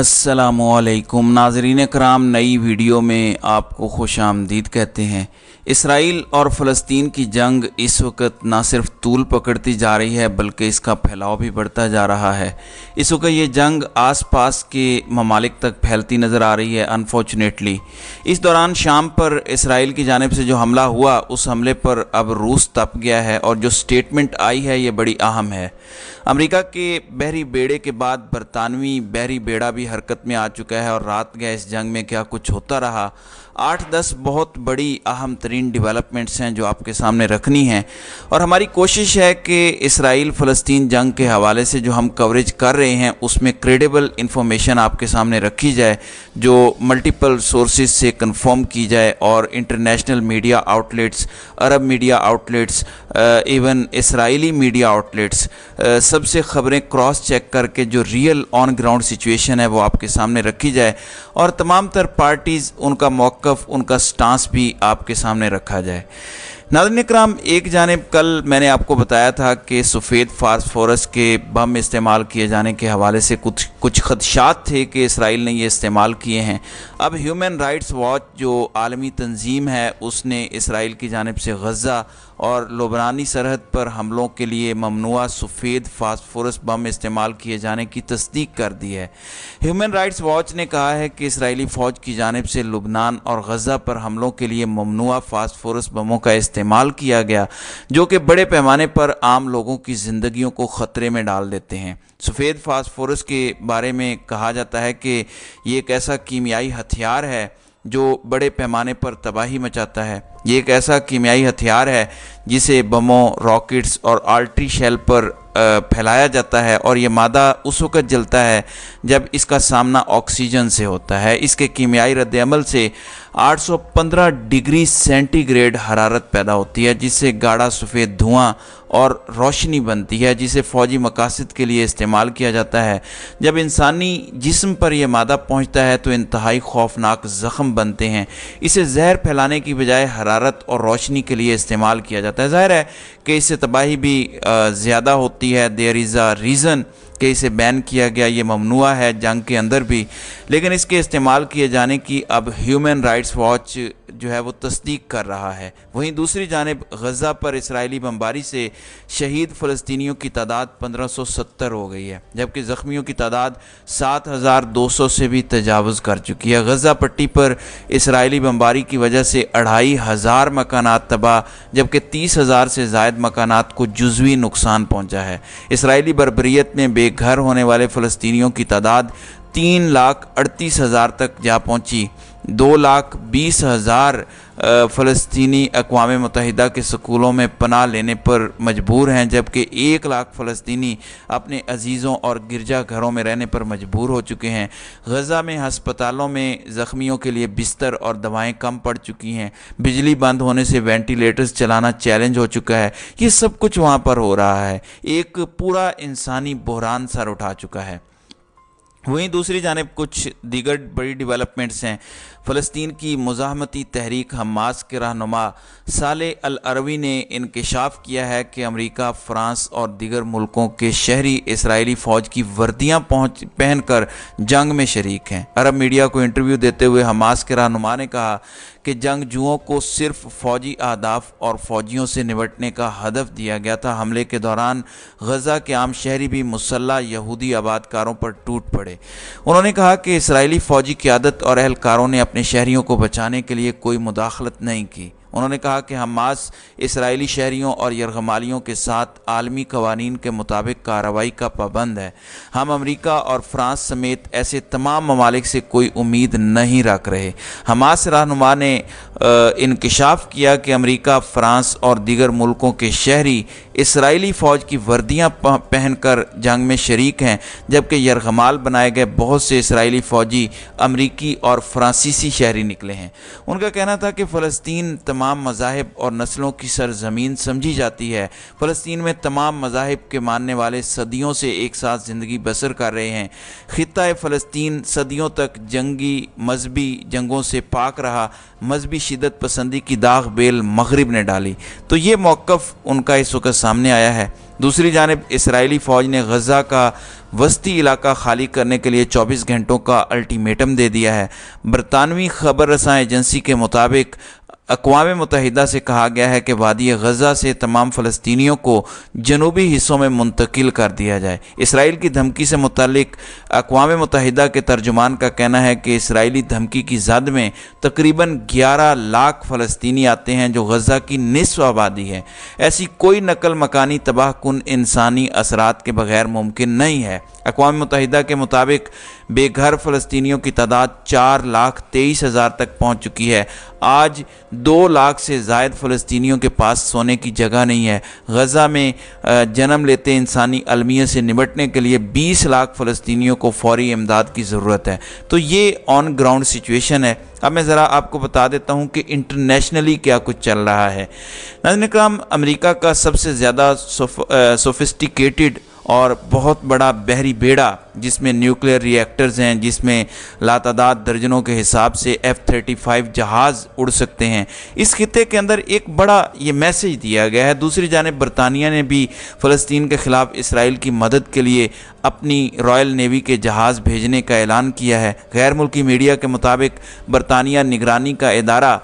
असलकुम नाजरीन कराम, नई वीडियो में आपको खुश आमदीद कहते हैं। इसराइल और फ़लस्तीन की जंग इस वक्त ना सिर्फ़ तूल पकड़ती जा रही है, बल्कि इसका फैलाव भी बढ़ता जा रहा है। इस वक्त ये जंग आसपास के ममालिक तक फैलती नज़र आ रही है अनफॉर्चुनेटली इस दौरान शाम पर इसराइल की जानब से जो हमला हुआ, उस हमले पर अब रूस तप गया है, और जो स्टेटमेंट आई है, ये बड़ी अहम है। अमेरिका के बहरी बेड़े के बाद बरतानवी बहरी बेड़ा भी हरकत में आ चुका है, और रात गया इस जंग में, क्या कुछ होता रहा? आठ दस बहुत बड़ी अहम तरीन डिवेलपमेंट्स हैं जो आपके सामने रखनी हैं। और हमारी कोशिश है कि इसराइल फ़लस्तीन जंग के हवाले से जो हम कवरेज कर रहे हैं, उसमें क्रेडिबल इंफॉर्मेशन आपके सामने रखी जाए, जो मल्टीपल सोर्सेज से कंफर्म की जाए और इंटरनेशनल मीडिया आउटलेट्स अरब media outlets even Israeli media outlets सबसे ख़बरें क्रॉस चेक करके जो रियल ऑन ग्राउंड सिचुएशन है, वो आपके सामने रखी जाए। और तमाम तर पार्टीज़ उनका मौक़ उनका स्टांस भी आपके सामने रखा जाए। नादन कराम एक जानब, कल मैंने आपको बताया था कि सफ़ेद फास्फोरस के बम इस्तेमाल किए जाने के हवाले से कुछ कुछ खदशात थे कि इसराइल ने ये इस्तेमाल किए हैं। अब ह्यूमन राइट्स वॉच जो आलमी तंजीम है, उसने इसराइल की जानब से गज़ा और लुबनानी सरहद पर हमलों के लिए ममनुआ सफ़ेद फास्फोरस बम इस्तेमाल किए जाने की तस्दीक कर दी है। ह्यूमन राइट्स वॉच ने कहा है कि इसराइली फ़ौज की जानब से लुबनान और गज़ा पर हमलों के लिए ममनुआ फास्फोरस बमों का इस्तेमाल किया गया, जो कि बड़े पैमाने पर आम लोगों की ज़िंदगियों को ख़तरे में डाल देते हैं। सफ़ेद फास्फोरस के बारे में कहा जाता है कि ये एक ऐसा कीमियाई हथियार है जो बड़े पैमाने पर तबाही मचाता है। ये एक ऐसा कीमियाई हथियार है, जिसे बमों, रॉकेट्स और आल्ट्री शेल पर फैलाया जाता है और ये मादा उस वक्त जलता है जब इसका सामना ऑक्सीजन से होता है। इसके कीमियाई रद्दमल से 815 डिग्री सेंटीग्रेड हरारत पैदा होती है, जिससे गाढ़ा सफ़ेद धुआँ और रोशनी बनती है, जिसे फ़ौजी मकासद के लिए इस्तेमाल किया जाता है। जब इंसानी जिस्म पर यह मादा पहुँचता है तो इंतहाई खौफनाक ज़ख़म बनते हैं। इसे जहर फैलाने की बजाय हरारत और रोशनी के लिए इस्तेमाल किया जाता है। ज़ाहिर है कि इससे तबाही भी ज़्यादा होती है। देर इज़ आ रीज़न कि इसे बैन किया गया, ये ममनुआ है जंग के अंदर भी। लेकिन इसके इस्तेमाल किए जाने की अब ह्यूमन राइट्स वॉच जो है वो तस्दीक कर रहा है। वहीं दूसरी जानब गज़ा पर इसराइली बमबारी से शहीद फ़लस्तियों की तादाद 1570 हो गई है, जबकि ज़ख्मियों की तादाद 7200 से भी तजावज़ कर चुकी है। गज़ा पट्टी पर इसराइली बमबारी की वजह से अढ़ाई हज़ार मकान तबाह, जबकि तीस हज़ार से जायद मकान को जजवी नुकसान पहुँचा है। इसराइली बरबरीत में बेघर होने वाले फ़लस्तियों की तादाद तीन लाख अड़तीस हज़ार तक जा पहुँची। दो लाख बीस हज़ार फ़लस्तनी अकवा मुतहदा के स्कूलों में पनाह लेने पर मजबूर हैं, जबकि एक लाख फ़लस्तनी अपने अजीज़ों और गिरजा घरों में रहने पर मजबूर हो चुके हैं। गज़ा में हस्पतालों में ज़ख्मियों के लिए बिस्तर और दवाएँ कम पड़ चुकी हैं। बिजली बंद होने से वेंटिलेटर्स चलाना चैलेंज हो चुका है। ये सब कुछ वहाँ पर हो रहा है। एक पूरा इंसानी बहरान सर उठा चुका है। वहीं दूसरी जानब कुछ दीगर बड़ी डेवलपमेंट्स हैं। फ़लस्तीन की मुजामती तहरीक हमास के रहनुमा साले अल अरवी ने इनकशाफ किया है कि अमरीका, फ़्रांस और दीगर मुल्कों के शहरी इसराइली फ़ौज की वर्दियाँ पहुँच पहन कर जंग में शरीक हैं। अरब मीडिया को इंटरव्यू देते हुए हमास के रहनुमा ने कहा कि जंगजुओं को सिर्फ़ फ़ौजी अहदाफ और फ़ौजियों से निपटने का हदफ दिया गया था। हमले के दौरान गज़ा के आम शहरी भी मुसल्ह यहूदी आबादकारों पर टूट पड़े। उन्होंने कहा कि इसराइली फ़ौजी क्यादत और अहलकारों ने अपने शहरीों को बचाने के लिए कोई मुदाखलत नहीं की। उन्होंने कहा कि हमास इसराइली शहरीों और यरगमालियों के साथ आलमी कवानीन के मुताबिक कार्रवाई का पाबंद है। हम अमरीका और फ्रांस समेत ऐसे तमाम ममालिक से कोई उम्मीद नहीं रख रहे। हमास रहनुमा ने इंकशाफ किया कि अमरीका, फ्रांस और दीगर मुल्कों के शहरी इसराइली फ़ौज की वर्दियाँ पहन कर जंग में शरीक हैं, जबकि यरगमाल बनाए गए बहुत से इसराइली फ़ौजी अमरीकी और फ्रांसीसी शहरी निकले हैं। उनका कहना था कि फ़लस्तीन तमाम मजाहब और नस्लों की सरजमीन समझी जाती है। फ़लस्तीन में तमाम मजाहब के मानने वाले सदियों से एक साथ ज़िंदगी बसर कर रहे हैं। ख़त्े फ़लस्तीन सदियों तक जंगी, मजहबी जंगों से पाक रहा, मजहबी शिदत पसंदी की दाग बेल मगरब ने डाली। तो ये मौक़ उनका इस वक्त सामने आया है। दूसरी जानब, इसराइली फ़ौज ने गज़ा का वस्ती इलाका खाली करने के लिए 24 घंटों का अल्टीमेटम दे दिया है। बरतानवी खबर रसा एजेंसी के मुताबिक अकवा मुतहदा से कहा गया है कि वादी गज़ा से तमाम फ़लस्तियों को जनूबी हिस्सों में मुंतकिल कर दिया जाए। इसराइल की धमकी से मुतलिक अकवा मुतहदा के तर्जुमान का कहना है कि इसराइली धमकी की जद में तकरीबन 11 लाख फ़लस्तनी आते हैं जो गज़ा की निसफ आबादी है। ऐसी कोई नकल मकानी तबाह कन इंसानी असरात के बगैर मुमकिन नहीं है। अकवा मुतहदा के मुताबिक बेघर फ़लस्तियों की तादाद चार लाख तेईस हज़ार तक पहुँच चुकी है। आज दो लाख से जायद फ़लस्तियों के पास सोने की जगह नहीं है। गज़ा में जन्म लेते इंसानी अलमियत से निपटने के लिए बीस लाख फ़लस्तियों को फौरी इमदाद की ज़रूरत है। तो ये ऑन ग्राउंड सिचुएशन है। अब मैं ज़रा आपको बता देता हूँ कि इंटरनेशनली क्या कुछ चल रहा है। नाजन कराम अमरीका का सबसे ज़्यादा सोफिस्टिकेटेड और बहुत बड़ा बहरी बेड़ा जिसमें न्यूक्लियर रिएक्टर्स हैं, जिसमें लातादाद दर्जनों के हिसाब से एफ़ थर्टी फाइव जहाज़ उड़ सकते हैं। इस खत्े के अंदर एक बड़ा ये मैसेज दिया गया है। दूसरी जानब बरतानिया ने भी फ़लस्तीन के ख़िलाफ़ इसराइल की मदद के लिए अपनी रॉयल नेवी के जहाज़ भेजने का ऐलान किया है। गैर मुल्की मीडिया के मुताबिक बरतानिया निगरानी का इदारा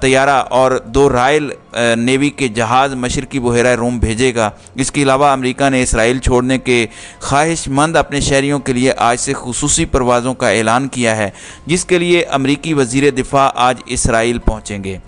तैयारा और दो रायल नेवी के जहाज़ मशरकी बहरा रोम भेजेगा। इसके अलावा अमेरिका ने इसराइल छोड़ने के ख्वाहिशमंद अपने शहरीों के लिए आज से खसूसी परवाज़ों का ऐलान किया है, जिसके लिए अमरीकी वज़ीर दिफा आज इसराइल पहुँचेंगे।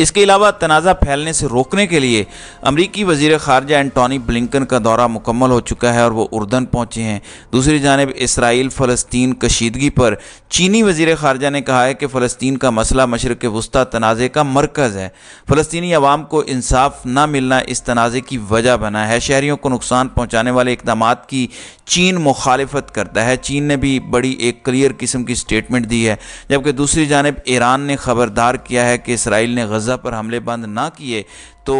इसके अलावा तनाज़ा फैलने से रोकने के लिए अमरीकी वज़ीर खारजा एंटोनी ब्लिंकन का दौरा मुकम्मल हो चुका है और वो उर्दन पहुँचे हैं। दूसरी जानब इसराइल फ़लस्तीन कशीदगी पर चीनी वज़ीर खारजा ने कहा है कि फ़लस्तीन का मसला मशरक वस्ती तनाज़े का मरकज़ है। फ़लस्तनी आवाम को इंसाफ न मिलना इस तनाज़े की वजह बना है। शहरीों को नुकसान पहुँचाने वाले इकदाम की चीन मुखालफत करता है। चीन ने भी बड़ी एक क्लियर किस्म की स्टेटमेंट दी है, जबकि दूसरी जानब ईरान ने खबरदार किया है कि इसराइल ने गज़ा पर हमले बंद ना किए तो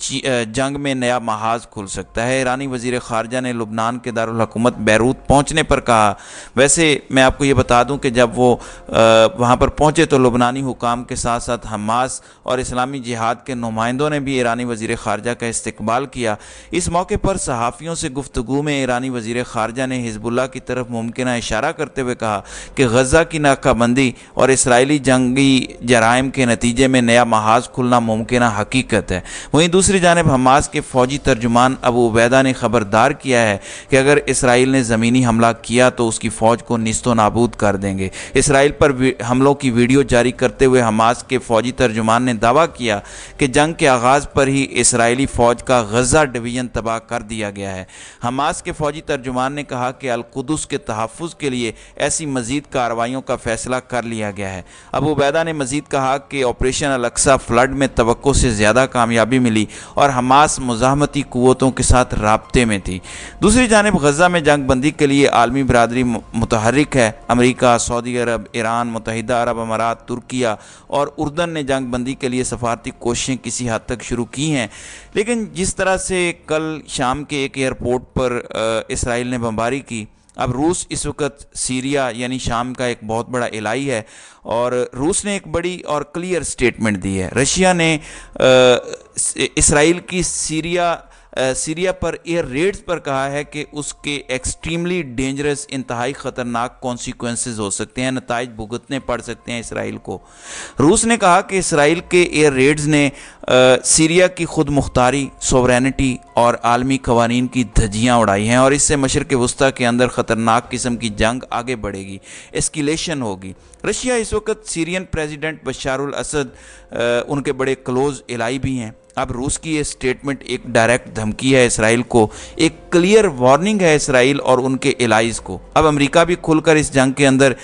जंग में नया महाज खुल सकता है। ईरानी वज़ीर खारजा ने लुबनान के दारकूमत बैरूत पहुँचने पर कहा। वैसे मैं आपको ये बता दूँ कि जब वो वहाँ पर पहुँचे तो लुबनानी हुकाम के साथ साथ हमास और इस्लामी जिहाद के नुमाइंदों ने भी ईरानी वज़ीर खारजा का इस्तबाल किया। इस मौके पर सहाफ़ियों से गुफ्तु में ईरानी वज़ीर खारजा ने हिजबुल्ला की तरफ़ मुमकिन इशारा करते हुए कहा कि गज़ा की नाकाबंदी और इसराइली जंगी जराइम के नतीजे में नया महाज खुलना मुमकिन हकीकत है। वहीं दूसरी जानब हमास के फ़ौजी तर्जुमान अबू उबैदा ने खबरदार किया है कि अगर इसराइल ने ज़मीनी हमला किया तो उसकी फ़ौज को निस्तो नाबूद कर देंगे। इसराइल पर हमलों की वीडियो जारी करते हुए हमास के फ़ौजी तर्जुमान ने दावा किया कि जंग के आगाज़ पर ही इसराइली फ़ौज का गज़ा डिवीज़न तबाह कर दिया गया है। हमास के फ़ौजी तर्जुमान ने कहा कि अलकुदस के तहफ़ के लिए ऐसी मज़ीद कार्रवाइयों का फ़ैसला कर लिया गया है। अबू उबैदा ने मज़ीद कहा कि ऑपरेशन अलक्सा फ्लड में तो से ज़्यादा कामयाबी मिली थी और हमास मुजामती क़वतों के साथ रबते में थी। दूसरी जानब गज़ा में जंग बंदी के लिए आलमी बरदरी मुतहरक है। अमरीका, सऊदी अरब, ईरान मुतहदा अरब अमारात, तुर्किया और उर्दन ने जंग बंदी के लिए सफारती कोशिशें किसी हद तक शुरू की हैं। लेकिन जिस तरह से कल शाम के एक एयरपोर्ट पर इसराइल ने बमबारी की अब रूस इस वक्त सीरिया यानी शाम का एक बहुत बड़ा इलाई है और रूस ने एक बड़ी और क्लियर स्टेटमेंट दी है। रशिया ने इसराइल की सीरिया सीरिया पर एयर रेड्स पर कहा है कि उसके एक्सट्रीमली डेंजरस इंतहाई ख़तरनाक कॉन्सिक्वेंसेज हो सकते हैं नतज भुगतने पड़ सकते हैं इसराइल को। रूस ने कहा कि इसराइल के एयर रेड्स ने सीरिया की खुद मुख्तारी सोवरेनिटी और आलमी कवानीन की धजियाँ उड़ाई हैं और इससे मशरक वस्ती के अंदर ख़तरनाक किस्म की जंग आगे बढ़ेगी एस्किलेशन होगी। रशिया इस वक्त सीरियन प्रेसिडेंट बशारुल असद उनके बड़े क्लोज इलाई भी हैं। अब रूस की ये स्टेटमेंट एक डायरेक्ट धमकी है इसराइल को, एक क्लियर वार्निंग है इसराइल और उनके एलाइज को। अब अमेरिका भी खुलकर इस जंग के अंदर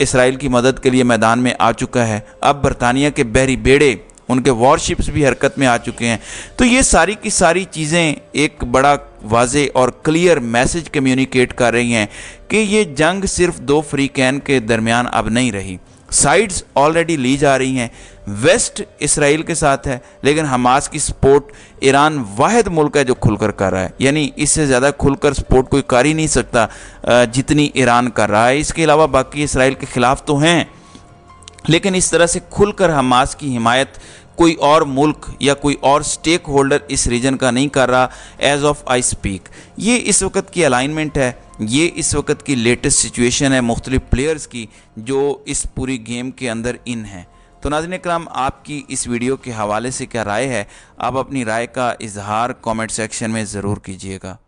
इसराइल की मदद के लिए मैदान में आ चुका है। अब बरतानिया के बहरी बेड़े, उनके वॉरशिप्स भी हरकत में आ चुके हैं। तो ये सारी की सारी चीज़ें एक बड़ा वाजे और क्लियर मैसेज कम्युनिकेट कर रही हैं कि ये जंग सिर्फ़ दो फ्री कैन के दरमियान अब नहीं रही। साइड्स ऑलरेडी ली जा रही हैं। वेस्ट इसराइल के साथ है, लेकिन हमास की सपोर्ट ईरान वाद मुल्क है जो खुलकर कर रहा है। यानी इससे ज़्यादा खुलकर सपोर्ट कोई कर ही नहीं सकता जितनी ईरान कर रहा है। इसके अलावा बाकी इसराइल के ख़िलाफ़ तो हैं, लेकिन इस तरह से खुलकर हमास की हिमायत कोई और मुल्क या कोई और स्टेक होल्डर इस रीजन का नहीं कर रहा एज ऑफ़ आई स्पीक ये इस वक्त की अलाइनमेंट है, ये इस वक्त की लेटेस्ट सिचुएशन है मुख्तलिफ़ प्लेयर्स की, जो इस पूरी गेम के अंदर इन हैं। तो नाजन कराम आपकी इस वीडियो के हवाले से क्या राय है? आप अपनी राय का इजहार कमेंट सेक्शन में ज़रूर कीजिएगा।